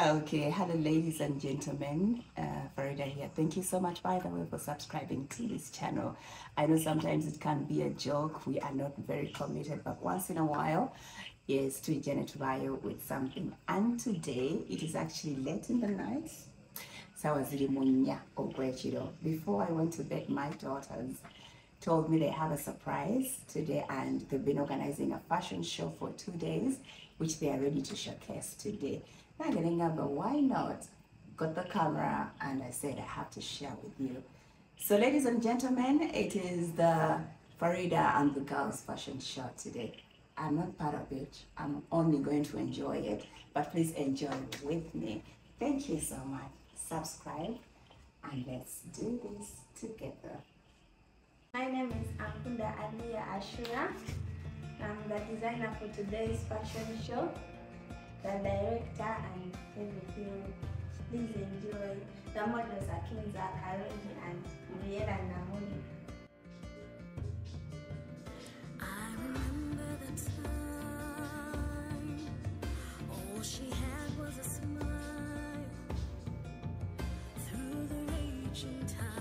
Okay, hello, ladies and gentlemen. Uh, Faridah here. Thank you so much, by the way, for subscribing to this channel. I know sometimes it can be a joke. We are not very committed, but once in a while, yes, to Janet Bio with something. And today, it is actually late in the night. So I was Limunya Ogwechiro. Before I went to bed, my daughters told me they have a surprise today and they've been organizing a fashion show for two days, which they are ready to showcase today. Now getting up, but why not? Got the camera and I said I have to share with you. So ladies and gentlemen, it is the Faridah and the girls fashion show today. I'm not part of it. I'm only going to enjoy it, but please enjoy with me. Thank you so much. Subscribe and let's do this together. My name is Ankunda Alia Ashura. I'm the designer for today's fashion show, the director and everything. Please enjoy. The models are Kinza Karungi and Riela Namuni. I remember the time. All she had was a smile through the raging tides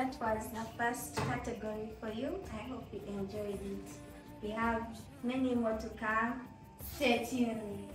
That was the first category for you. I hope you enjoyed it. We have many more to come. Stay tuned.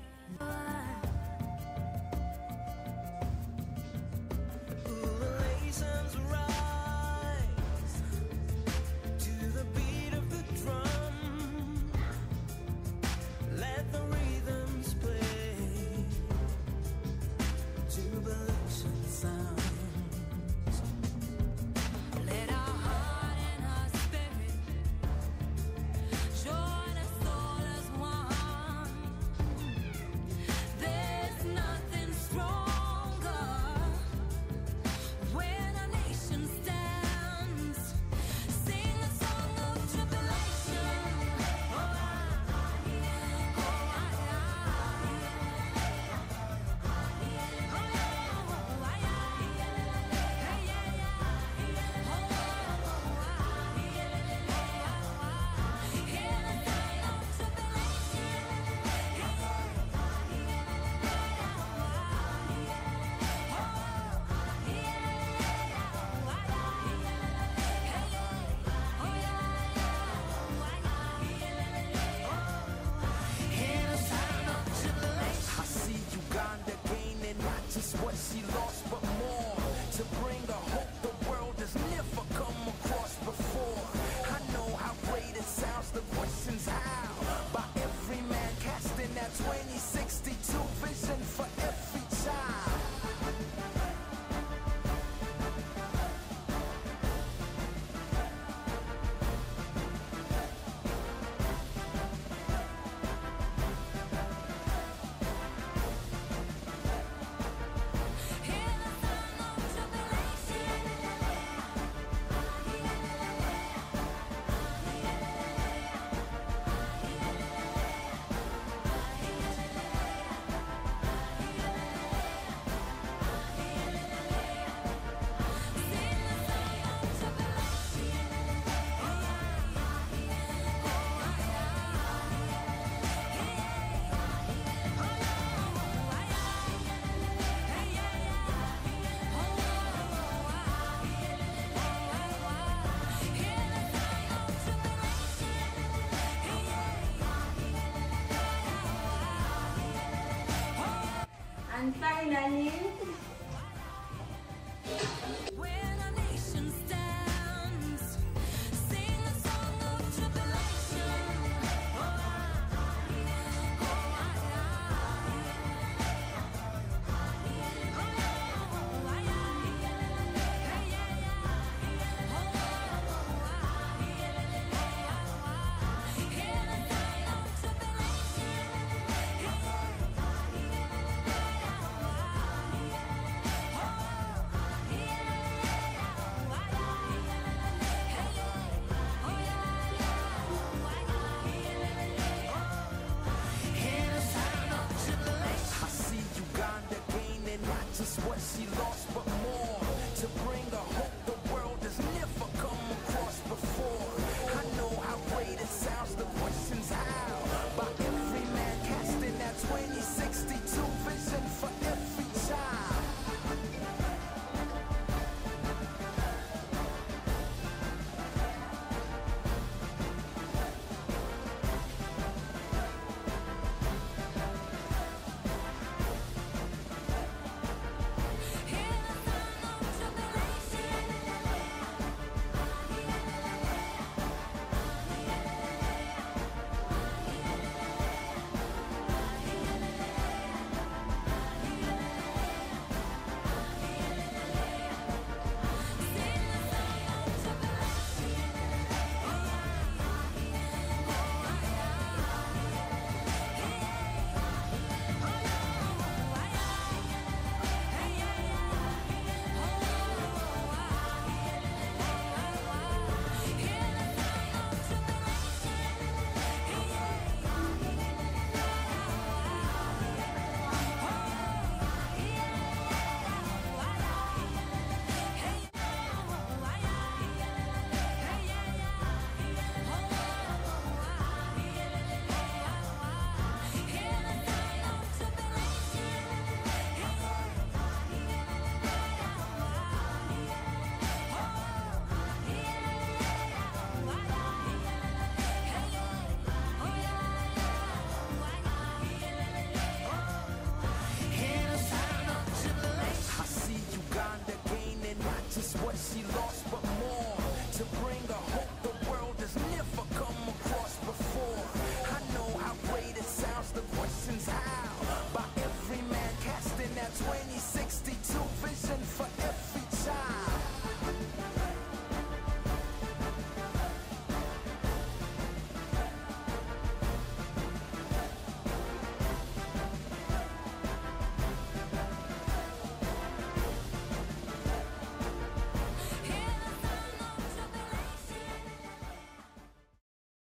And finally,